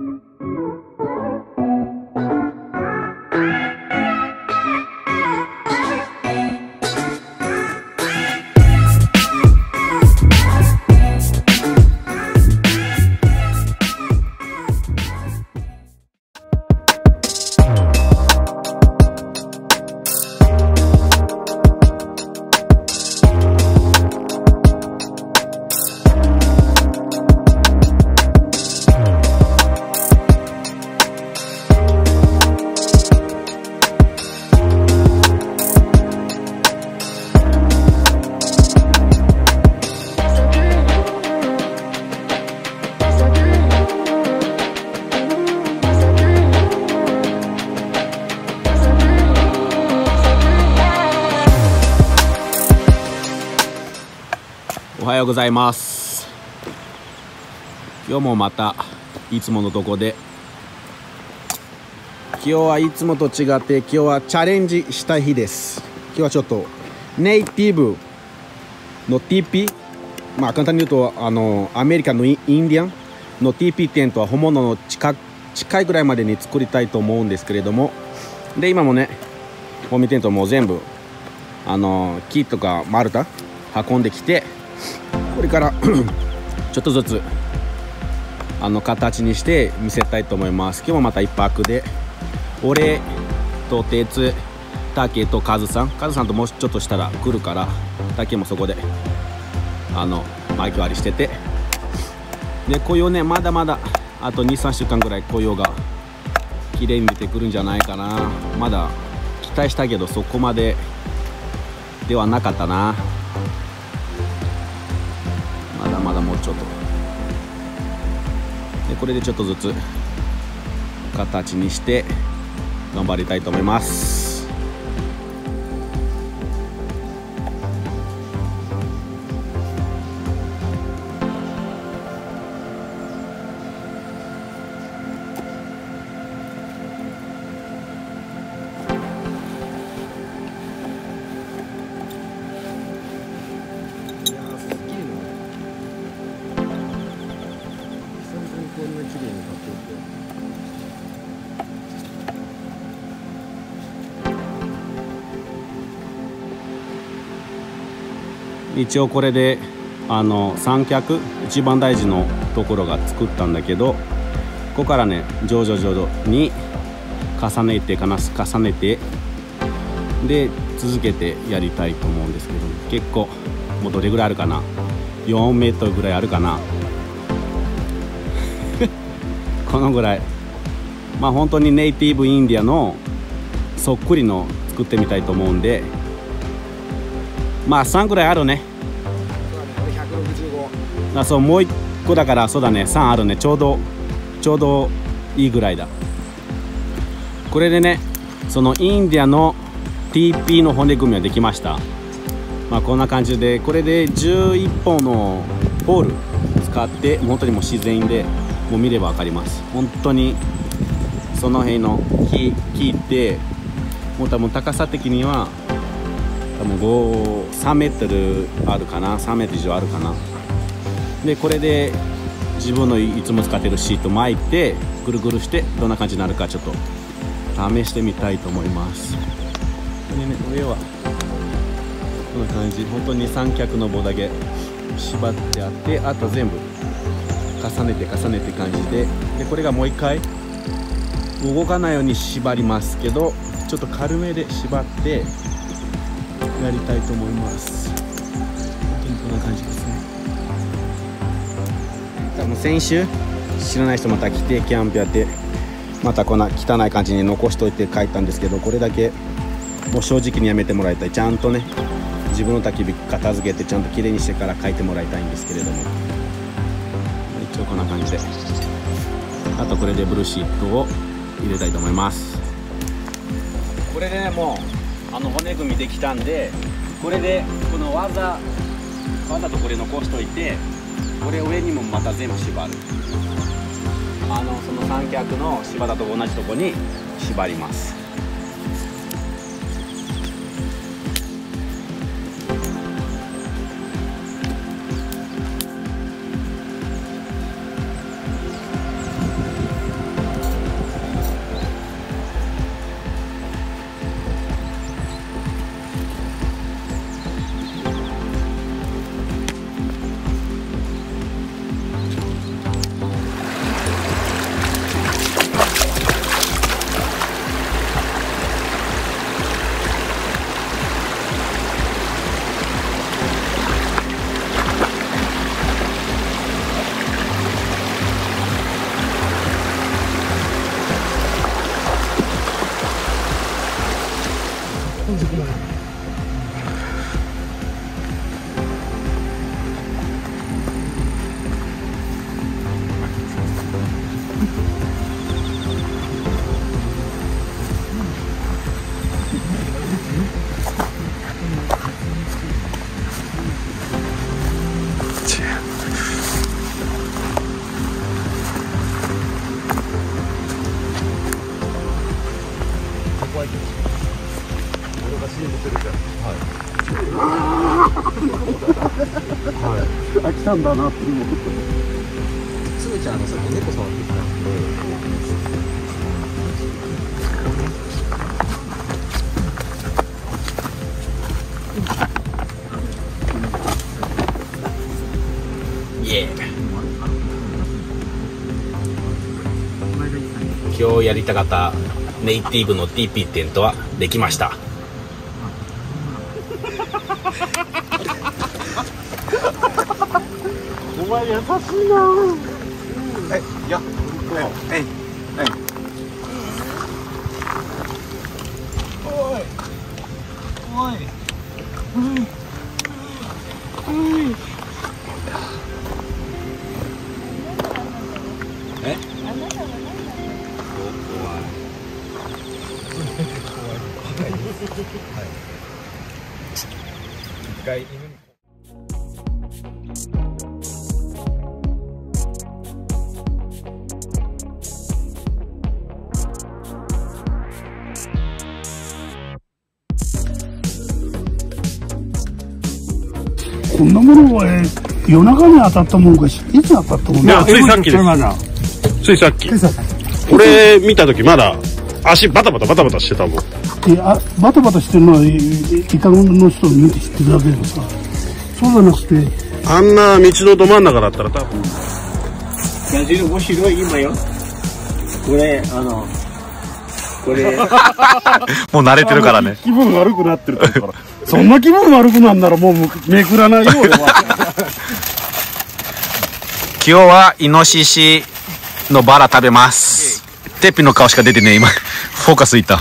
おはようございます。今日もまたいつものとこで今日はいつもと違って今日はチャレンジした日です。今日はちょっとネイティブの TP まあ簡単に言うとあのアメリカのインディアンの TP 店とは本物の近近いぐらいまでに作りたいと思うんですけれどもで今もねホームテントも全部あの木とか丸太運んできてこれから ちょっとずつあの形にして見せたいと思います。今日もまた一泊で俺と鉄竹とカズさん。カズさんともうちょっとしたら来るから竹もそこであのマイク割りしてて。で紅葉ね。まだまだあと23週間ぐらい紅葉が綺麗に出てくるんじゃないかな。まだ期待したけどそこまでではなかったな。ちょっと。でこれでちょっとずつ形にして頑張りたいと思います。一応これであの三脚一番大事のところが作ったんだけどここからね徐々徐々に重ねてかな重ねてで続けてやりたいと思うんですけど結構もうどれぐらいあるかな？4メートルぐらいあるかな？このぐらい。まあ本当にネイティブインディアのそっくりの作ってみたいと思うんでまあ3ぐらいあるね。あそうもう1個だからそうだね。3あるね。ちょうどちょうどいいぐらいだ。これでねそのインディアの TP の骨組みはできました。まあこんな感じでこれで11本のポール使って本当にもう自然でもう見れば分かります。本当にその辺の木木ってもう多分高さ的には多分53メートルあるかな。3メートル以上あるかな。でこれで自分のいつも使ってるシート巻いてぐるぐるしてどんな感じになるかちょっと試してみたいと思います。でね上はこんな感じ。本当に三脚の棒だけ縛ってあってあと全部重ねて重ねて感じででこれがもう一回動かないように縛りますけどちょっと軽めで縛ってやりたいと思います。本当にこんな感じです。ね多分先週知らない人また来てキャンプやってまたこんな汚い感じに残しといて帰ったんですけどこれだけもう正直にやめてもらいたいちゃんとね自分の焚き火片付けてちゃんときれいにしてから書いてもらいたいんですけれども一応こんな感じであとこれでブルーシートを入れたいと思いますこれでねもうあの骨組みできたんでこれでこの技わざとこれ残しといてこれ上にもまた全部縛る。あのその三脚の芝田と同じとこに縛ります。たんだなっていうすぐちゃんあのさっき猫触ってたイエー今日やりたかったネイティブの TP テントはできました。お前優しいなえやええこんなものは、えー夜中に当たったもんかしいつ当たったもんいやついさっきです。まだついさっき。今朝俺見た時まだ足バタバタバタバタしてたもん。いやあバタバタしてるのはいいイカの人を見て知ってるだけでさ。そうじゃなくて。あんな道のど真ん中だったら多分。矢印面白い今よ。これあのこれ。もう慣れてるからね。気分悪くなってるからそんな気分悪くなんならもうめくらないよ俺は今日はイノシシのバラ食べます。テッピの顔しか出てねえ、今。フォーカスいった。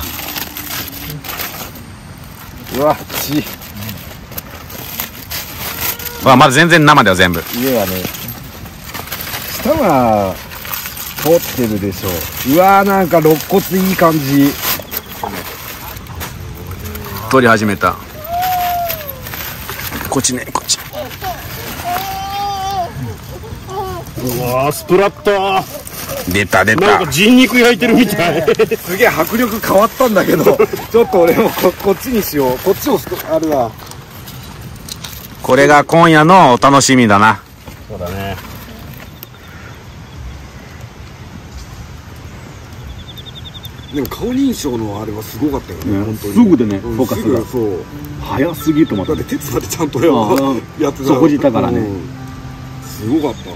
うわ血わ、まだ全然生だよ、全部。家はね舌が通ってるでしょううわーなんか肋骨いい感じ取り始めた。こっちね、こっち。うわースプラッター出た、出たなんか。人肉焼いてるみたいすげえ迫力変わったんだけど ちょっと俺もここっちにしようこっちをあるわこれが今夜のお楽しみだな。そうだねでも顔認証のあれはすごかったよね、うん。本当に。すぐでねうんフォーカスが。そう。早すぎと思っだって鉄までちゃんとやってた底力からね。うん。すごかった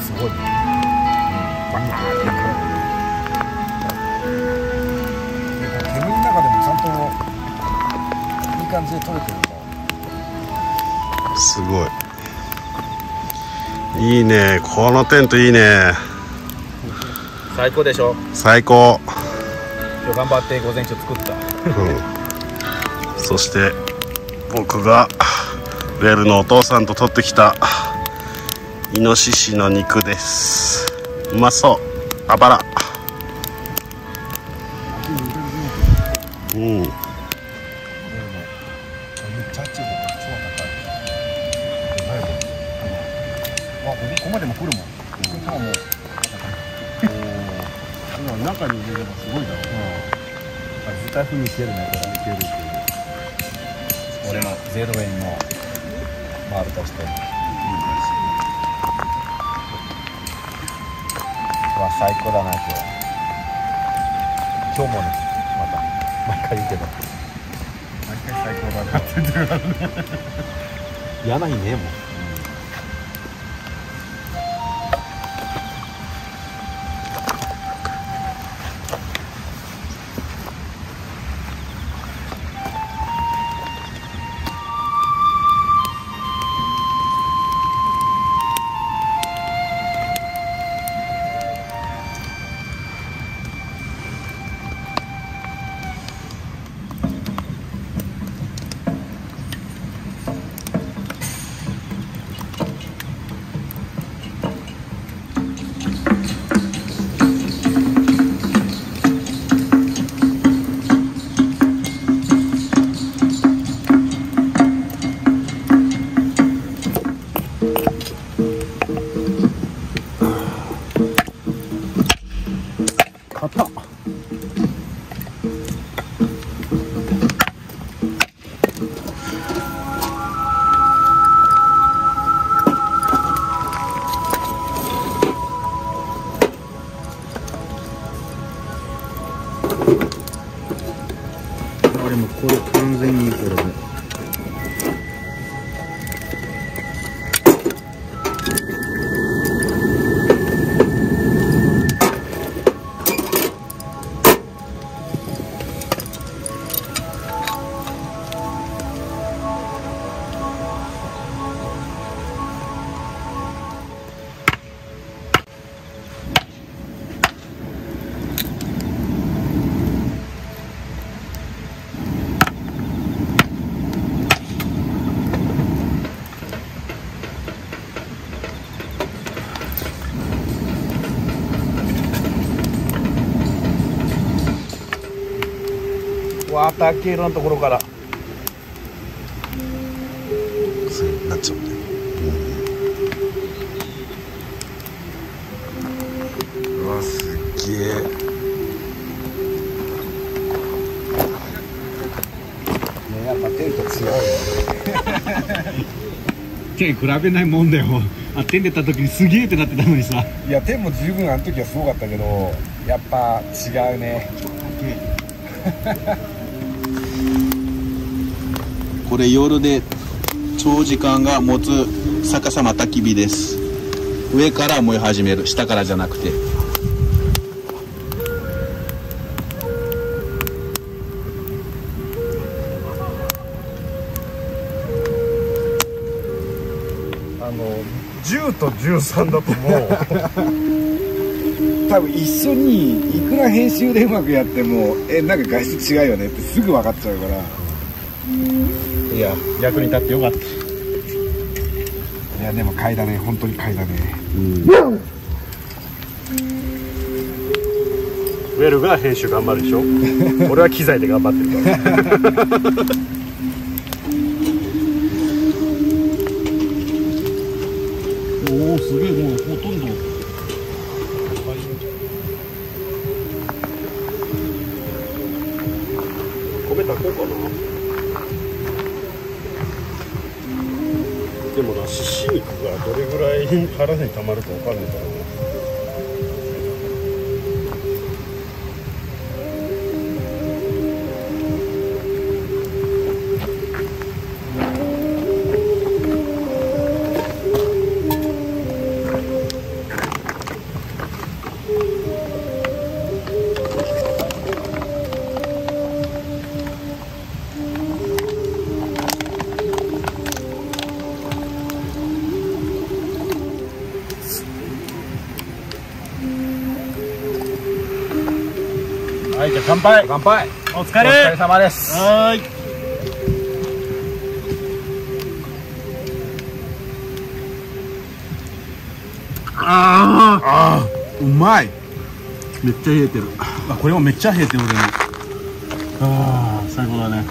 すごい煙の中でもちゃん。といい感じで撮れてるんだすごいいいね。このテントいいね。最高でしょ。最高。今日頑張って午前中作った。うん。そして僕がウェルのお父さんと取ってきたイノシシの肉です。うまそう。あばら。うん絶対風にしてるねこれいけるっていう俺のゼロ円の丸としてうわ最高だな今日。今日もねまた。毎回言うけど。毎回最高だね。柳ねえもんわあ竹色のところからそうなっちゃうねうんうわすっげえねやっぱテント強いよ手比べないもんだよあ手出た時にすげえってなってたのにさいや天も十分あの時はすごかったけどやっぱ違うねこれ夜で長時間が持つ逆さまたき火です。上から燃え始める。下からじゃなくて。あの10と13だともう 多分一緒にいくら編集でうまくやってもえなんか画質違うよねってすぐ分かっちゃうからいや役に立ってよかった。いやでも買いだね本当に買いだねウェルが編集頑張るでしょ？俺は機材で頑張ってるから。おおすげえもうほとんど。米炊こうかなでもな獅子肉がどれぐらい腹にたまるか分かんないからはいじゃあ乾杯。乾杯。お疲れ。お疲れ様です。はーい。あー。あーうまい。めっちゃ冷えてる。あこれもめっちゃ冷えてる俺も。ああ最高だね。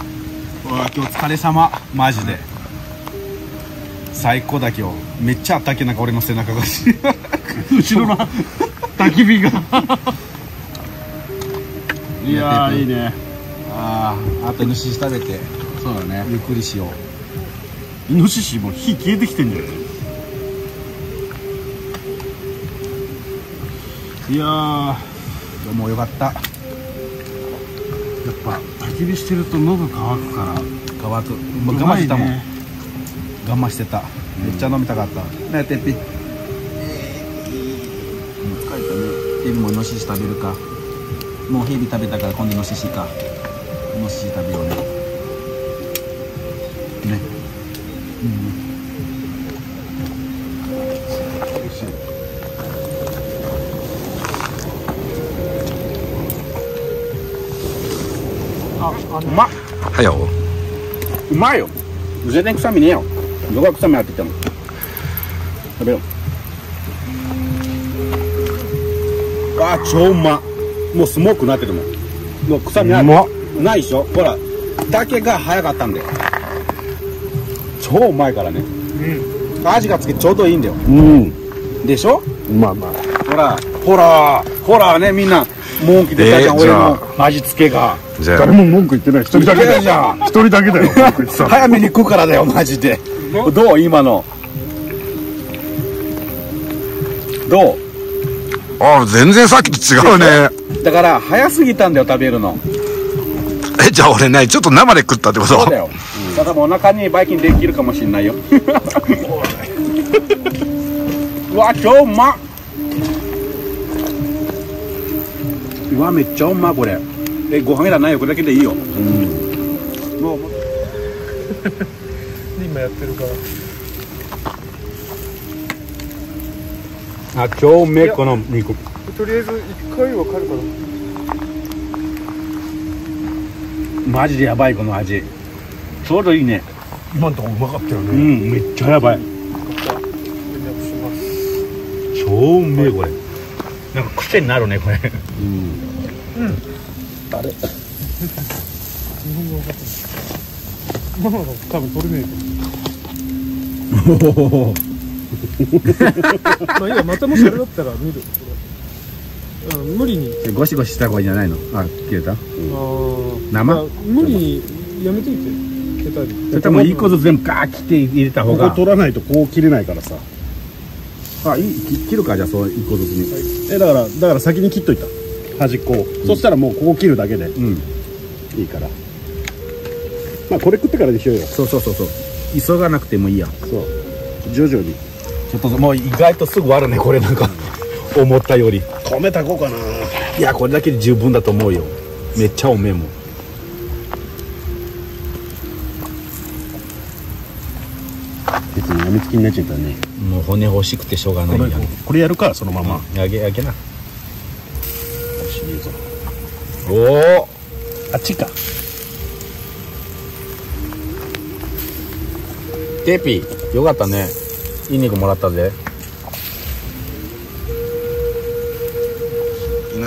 うわ今日お疲れ様。マジで。最高だ今日。めっちゃあったけなんか俺の背中が。後ろの 焚き火がいやーいいね。あああとイノシシ食べて。そうだね。ゆっくりしよう。イノシシもう火消えてきてんじゃない？いやー。もうよかった。やっぱ焚き火してると喉乾くから。乾く。我慢してたもん、我慢してた。めっちゃ飲みたかった、ねてっぴうん。疲れたねテビもイノシシ食べるかもうヘビ食べたから今度イノシシか。イノシシ食べようね。ね。うまっはい。よ。うまいよ。全然臭みねえよ。どこが臭みあって言ったの？食べよう。あー超うまもうスモークなってるもん。もう臭みあるないでしょ？ほら竹が早かったんだよ。超うまいからね、味がつけてちょうどいいんだよ。うん。でしょ？まあまあほらほらほらねみんな文句出たじゃん、えーじゃあ。俺の。味付けが。じゃあ。誰も文句言ってない。一人だけだよ。じゃん一人だけだよ文句言ってたの。早めに食うからだよマジで。どう？今の。どう？あ全然さっきと違うねだから早すぎたんだよ食べるの。えじゃあ俺ねちょっと生で食ったってこと？そうだよ、ただもうお腹にバイキンできるかもしんないよ。うわ超うまっ。うわめっちゃうまいこれ。えご飯いらないよ。これだけでいいよ。もう。今やってるから。あ超うめえこの肉とりあえず一回は帰るから。マジでやばいこの味。ちょうどいいね。今のとこうまかったようねんめっちゃやばい。超うめえこれ。なんか癖になるねこれ。日本語分かってないママが多分取れねえから まあいいやまたもしあれだったら見るうん無理に。ゴシゴシした方がいいんじゃないの？あ切れた？あー。生？まあ無理にやめといて。下手にそれとも一個ずつ全部ガーッ切って入れた方ここが取らないとこう切れないからさ。あいい切切るかじゃあそう一個ずつに、えだからだから先に切っといた。端っこを、そしたらもうここ切るだけで。うん。いいから。まあこれ食ってからにしようよ。そうそうそうそう。急がなくてもいいや。そう。徐々に。ちょっともう意外とすぐあるねこれなんか思ったより。米炊こうかな。いやこれだけで十分だと思うよ。めっちゃおめえも。別にやみつきになっちゃったね。もう骨欲しくてしょうがないやん。これやるかそのまま、あげあげな。よしいいぞ。おおあっちか。テーピーよかったね。いい肉もらったぜ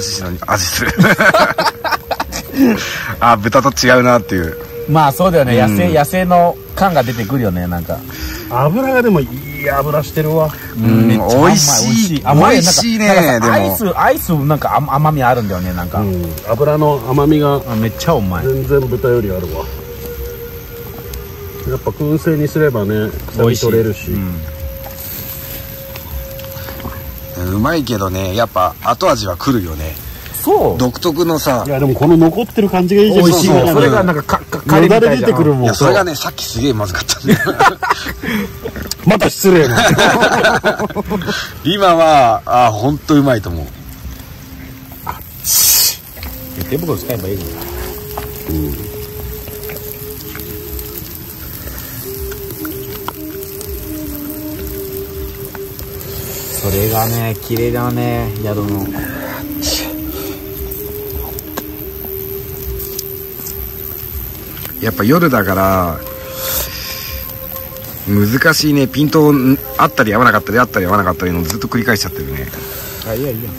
シシの味する。あ豚と違うなっていう。まあそうだよね、うん。野生野生の感が出てくるよねなんか。油がでもいい油してるわ。うんめっちゃ甘美味しい。甘美味しいね。でも。イスアイスなんか甘甘みあるんだよねなんか、うん。油の甘みがあめっちゃうまい。全然豚よりあるわ。やっぱ燻製にすればね臭み取れるし。うんうまいけどねやっぱ後味はくるよね。そう。独特のさ。いやでもこの残ってる感じがいいじゃん。美味しいそうそうそれがなんかかかよだれみたいじゃん出てくるもん。いやそれがねさっきすげえまずかった。ねまた失礼な。今はあ本当うまいと思う。手袋使えばいいのそれがね綺麗だね宿の。やっぱ夜だから難しいね。ピントあったり合わなかったりあったり合わなかったりのずっと繰り返しちゃってるね。あいやいや。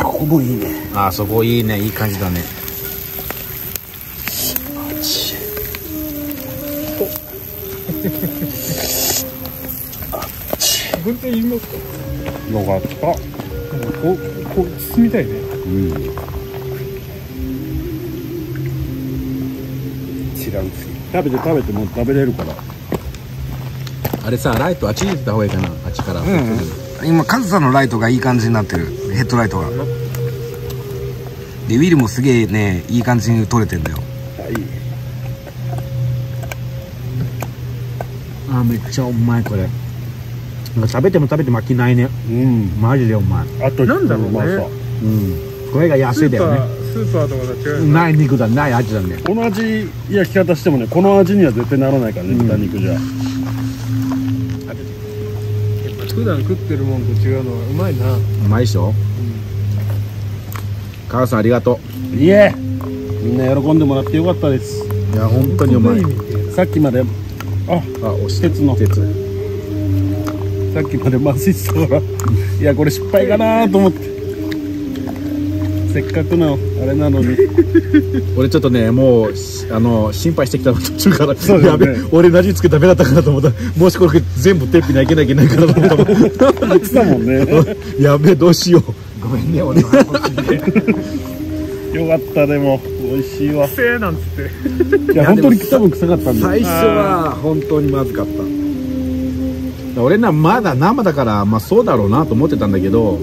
あここもいいね。あそこいいね。いい感じだね。本当に言いますか？よかった。こうこう包みたいね知らんす食べて食べても食べれるからあれさライトあっちに行った方がいいかなあっちから、今カズさんのライトがいい感じになってるヘッドライトがでウィルもすげえねいい感じに撮れてんだよあめっちゃうまいこれなんか食べても食べても飽きないね。うん。マジでうまいあとなんだろうね。まあさうん。これが安いだよね。ースーパーとかだ違ない肉だない味だね。同じ焼き方してもねこの味には絶対ならないからね、豚肉じゃ。普段食ってるもんと違うのはうまいな。うまいでしょ。母さんありがといえ。みんな喜んでもらってよかったです。ういや本当にうまい。さっきまで。ああ押し鉄の。鉄さっきまでまずいってたからいやこれ失敗かなと思って。せっかくのあれなのに。俺ちょっとねもうしあの心配してきたの途中から。そうね。やべ俺ラジつけダメだったかなと思った。もしこれ全部テーピに開けなきゃいけないからと思った。もん言ってたもんね。やべえどうしよう。ごめんね俺の話でよかったでも。美味しいわ。せーなんつって。いや本当に多分臭かったんだ最初は本当にまずかった俺なまだ生だからまあそうだろうなと思ってたんだけど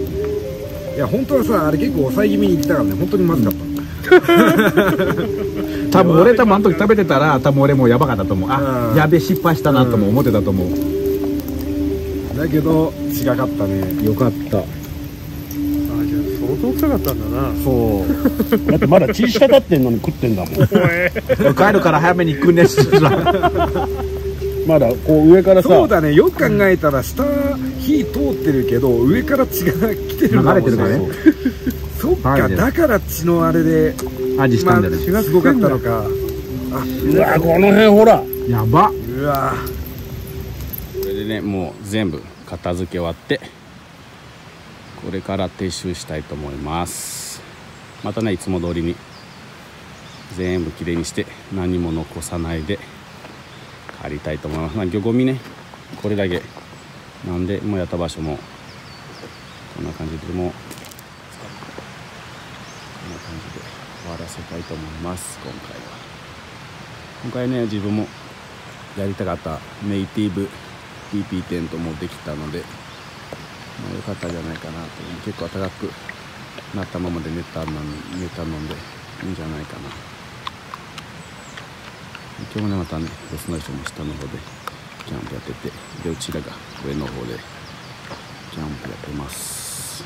いや本当はさあれ結構抑え気味にいってたからね本当にまずかった。多分俺多分あの時食べてたら多分俺もうやばかったと思う。あうん。やべえ失敗したなとも思ってたと思う、だけど違かったね。よかった。あじゃあ相当臭かったんだな。そう。だってまだ血滴ってんのに食ってんだもん。帰るから早めに行くねすらまだこう上からさ。そうだね。よく考えたら下火通ってるけど上から血が来てるれてるからね。そ っかはい。だから血のあれで味したんだよね、まあすごかったのか。うわこの辺ほら。やば。うわ。これでねもう全部片付け終わってこれから撤収したいと思います。またねいつも通りに全部きれいにして何も残さないで帰りたいと思います。まあ今日ゴミね。これだけ。なんでもうやった場所も。こんな感じでもこんな感じで終わらせたいと思います。今回は。今回ね自分もやりたかった。ネイティブ。TP テントもできたので、まあ、よかったんじゃないかなと。結構高くなったままで寝たの寝たのでいいんじゃないかな。今日もねまたね別の人も下の方でジャンプやっててでうちらが上の方でジャンプやってます。